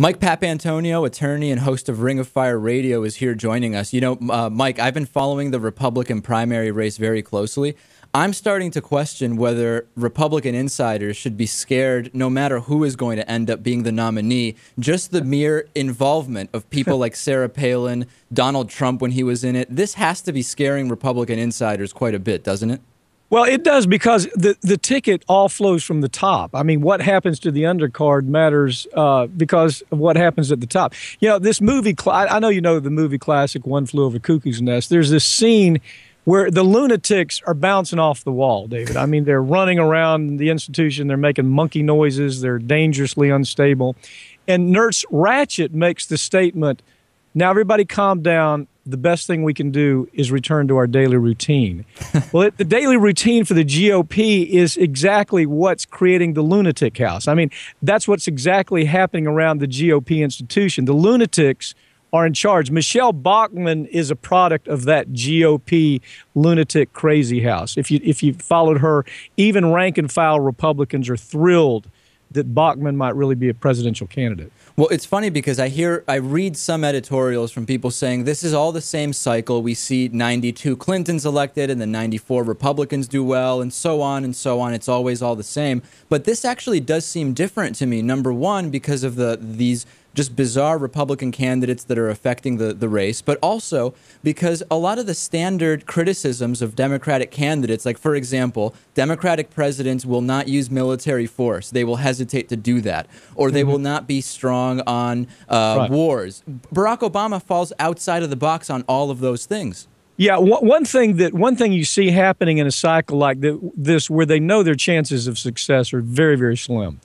Mike Papantonio, attorney and host of Ring of Fire Radio, is here joining us. You know, uh, Mike, I've been following the Republican primary race very closely. I'm starting to question whether Republican insiders should be scared no matter who is going to end up being the nominee. Just the mere involvement of people like Sarah Palin, Donald Trump when he was in it, this has to be scaring Republican insiders quite a bit, doesn't it? Well, it does because the, the ticket all flows from the top. I mean, what happens to the undercard matters uh, because of what happens at the top. You know, this movie, I know you know the movie classic One Flew Over Cuckoo's Nest. There's this scene where the lunatics are bouncing off the wall, David. I mean, they're running around the institution, they're making monkey noises, they're dangerously unstable. And Nurse Ratched makes the statement now, everybody calm down the best thing we can do is return to our daily routine. well, it, the daily routine for the GOP is exactly what's creating the lunatic house. I mean, that's what's exactly happening around the GOP institution. The lunatics are in charge. Michele Bachmann is a product of that GOP lunatic crazy house. If you if you followed her, even rank and file Republicans are thrilled that Bachmann might really be a presidential candidate. Well, it's funny because I hear, I read some editorials from people saying this is all the same cycle. We see 92 Clintons elected and then 94 Republicans do well and so on and so on. It's always all the same. But this actually does seem different to me. Number one, because of the these just bizarre Republican candidates that are affecting the, the race, but also because a lot of the standard criticisms of Democratic candidates, like, for example, Democratic presidents will not use military force. They will hesitate to do that, or they mm-hmm. will not be strong on uh, right. wars. Barack Obama falls outside of the box on all of those things. Yeah, one thing that one thing you see happening in a cycle like this, where they know their chances of success are very, very slim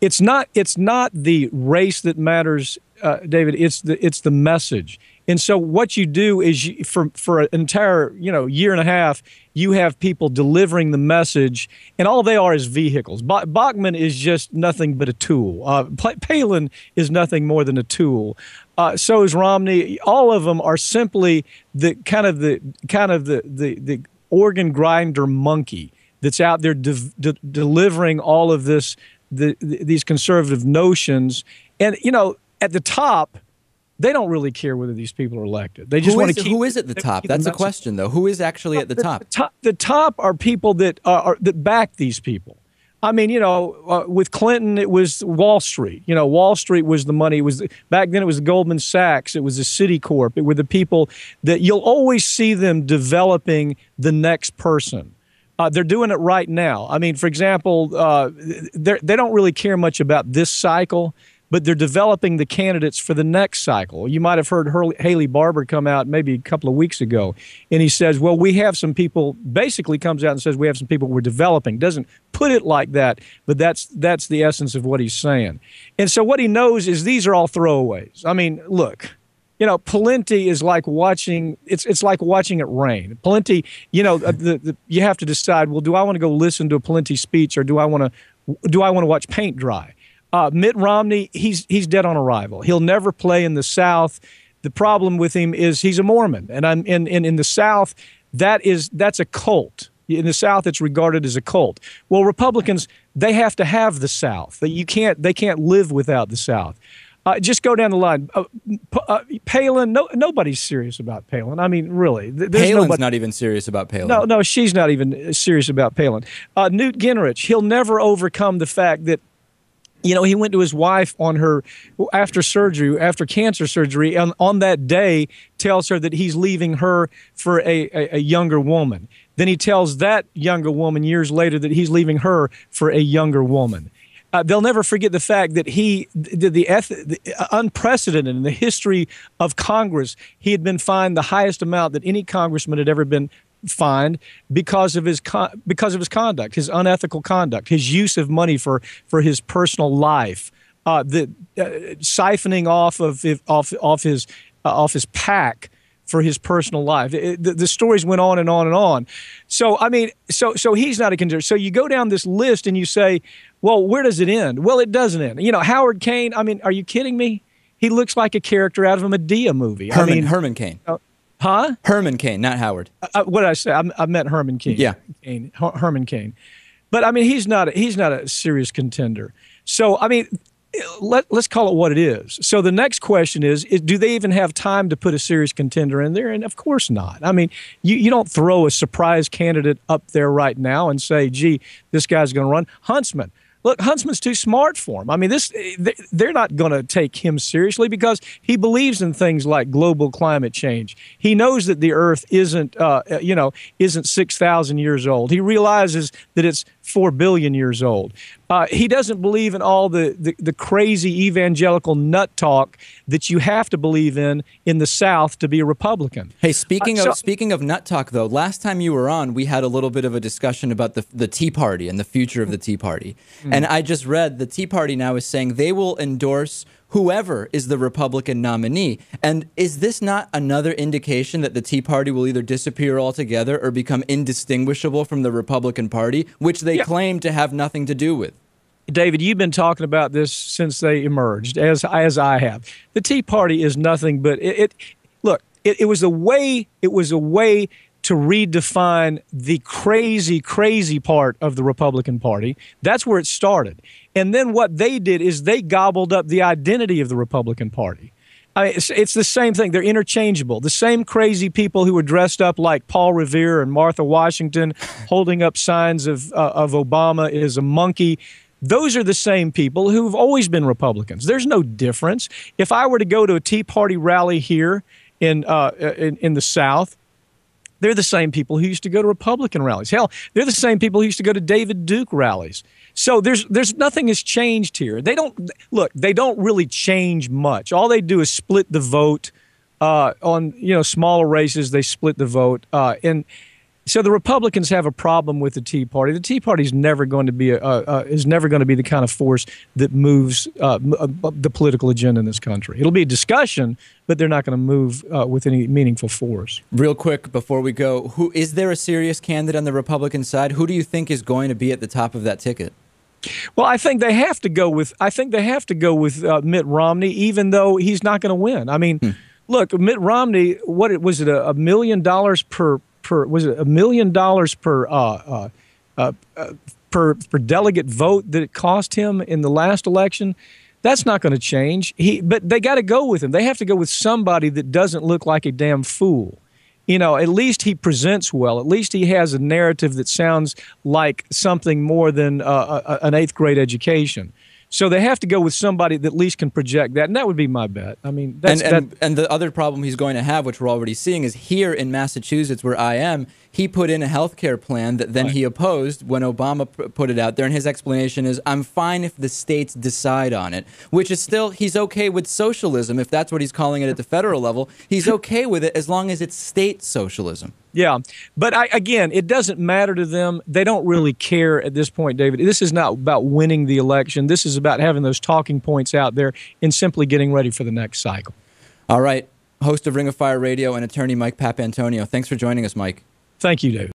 it's not it's not the race that matters, uh, David. It's the it's the message. And so what you do is you, for for an entire you know year and a half, you have people delivering the message, and all they are is vehicles. Bachmann is just nothing but a tool. Uh, Palin is nothing more than a tool. Uh, so is Romney. All of them are simply the kind of the kind of the the, the organ grinder monkey that's out there de- de- delivering all of this the, the, these conservative notions. And, you know, at the top, they don't really care whether these people are elected. They just want to keep. Who is at the top? That's a question, though. Who is actually at the, the top? The top, the top are people that are, are that back these people. I mean, you know, uh, with Clinton, it was Wall Street. You know, Wall Street was the money. It was back then. It was Goldman Sachs. It was the Citicorp. It were the people that you'll always see them developing the next person. Uh, they're doing it right now. I mean, for example, uh, they don't really care much about this cycle, but they're developing the candidates for the next cycle. You might have heard Hurley, Haley Barbour come out maybe a couple of weeks ago, and he says, "Well, we have some people." Basically, comes out and says, "We have some people we're developing." Doesn't put it like that, but that's that's the essence of what he's saying. And so, what he knows is these are all throwaways. I mean, look you know, Pawlenty is like watching. It's it's like watching it rain. Pawlenty, you know, the, the, you have to decide. Well, do I want to go listen to a Pawlenty speech, or do I want to do I want to watch paint dry? Uh, Mitt Romney, he's he's dead on arrival. He'll never play in the South. The problem with him is he's a Mormon, and I'm in in, in the South. That is that's a cult. In the South, it's regarded as a cult. Well, Republicans they have to have the South. You can't they can't live without the South. Uh, just go down the line. Uh, uh, Palin, no, nobody's serious about Palin. I mean, really. Th- Palin's nobody, not even serious about Palin. No, no, she's not even serious about Palin. Uh, Newt Gingrich, he'll never overcome the fact that you know, he went to his wife on her after surgery, after cancer surgery, and on that day tells her that he's leaving her for a, a, a, younger woman. Then he tells that younger woman years later that he's leaving her for a younger woman. Uh, they'll never forget the fact that he did the, the, uh, unprecedented in the history of Congress. He had been fined the highest amount that any congressman had ever been fined because of his con- because of his conduct, his unethical conduct, his use of money for for his personal life, uh, the uh, siphoning off of off off his uh, off his PAC for his personal life. It, the, the, stories went on and on and on. So I mean, so so he's not a contender. So you go down this list and you say, well, where does it end? Well, it doesn't end. You know, Howard Cain. I mean, are you kidding me? He looks like a character out of a Madea movie. Herman I mean, Herman Cain. Uh, huh? Herman Cain, not Howard. Uh, uh what did I say? I, I meant Herman Cain. Yeah, Cain, Herman Cain. But I mean, he's not a, he's not a serious contender. So I mean, let, us call it what it is. So the next question is, is, do they even have time to put a serious contender in there? And of course not. I mean, you, you don't throw a surprise candidate up there right now and say, gee, this guy's going to run. Huntsman. Look, Huntsman's too smart for him. I mean, this they're not going to take him seriously because he believes in things like global climate change. He knows that the Earth isn't, uh, you know, isn't six thousand years old. He realizes that it's four billion years old. Uh, he doesn't believe in all the, the, the crazy evangelical nut talk that you have to believe in in the South to be a Republican. Hey, speaking uh, so, of speaking of nut talk, though, last time you were on, we had a little bit of a discussion about the the Tea Party and the future of the Tea Party. Mm. And I just read the Tea Party now is saying they will endorse whoever is the Republican nominee. And is this not another indication that the Tea Party will either disappear altogether or become indistinguishable from the Republican Party, which they yeah. claim to have nothing to do with? David, you've been talking about this since they emerged, as as I have. The Tea Party is nothing but it. it look, it, it was a way. It was a way to redefine the crazy, crazy part of the Republican Party. That's where it started. And then what they did is they gobbled up the identity of the Republican Party. I mean, it's, it's, the same thing. They're interchangeable. The same crazy people who were dressed up like Paul Revere and Martha Washington, holding up signs of uh, of Obama is a monkey. Those are the same people who've always been Republicans. There's no difference. If I were to go to a Tea Party rally here in uh, in, in the South, they're the same people who used to go to Republican rallies. Hell, they're the same people who used to go to David Duke rallies. So there's there's nothing has changed here. They don't look. They don't really change much. All they do is split the vote uh, on you know smaller races. They split the vote, uh, and so the Republicans have a problem with the Tea Party. The Tea Party is never going to be a, uh, is never going to be the kind of force that moves uh, uh, the political agenda in this country. It'll be a discussion, but they're not going to move uh, with any meaningful force. Real quick before we go, who is there a serious candidate on the Republican side? Who do you think is going to be at the top of that ticket? Well, I think they have to go with I think they have to go with uh, Mitt Romney, even though he's not going to win. I mean. Hmm. Look, Mitt Romney. What was it? A, a million dollars per per was it a million dollars per uh, uh, uh, per per delegate vote that it cost him in the last election. That's not going to change. He, but they got to go with him. They have to go with somebody that doesn't look like a damn fool. You know, at least he presents well. At least he has a narrative that sounds like something more than uh, a, an eighth grade education. So they have to go with somebody that at least can project that, and that would be my bet. I mean, and, and, and the other problem he's going to have, which we're already seeing, is here in Massachusetts, where I am, he put in a health care plan that then right. he opposed when Obama put it out there. And his explanation is, I'm fine if the states decide on it, which is still, he's okay with socialism, if that's what he's calling it at the federal level. He's okay with it as long as it's state socialism. Yeah, but I, again, it doesn't matter to them. They don't really care at this point, David. This is not about winning the election. This is about having those talking points out there and simply getting ready for the next cycle. All right. Host of Ring of Fire Radio and attorney Mike Papantonio. Thanks for joining us, Mike. Thank you, David.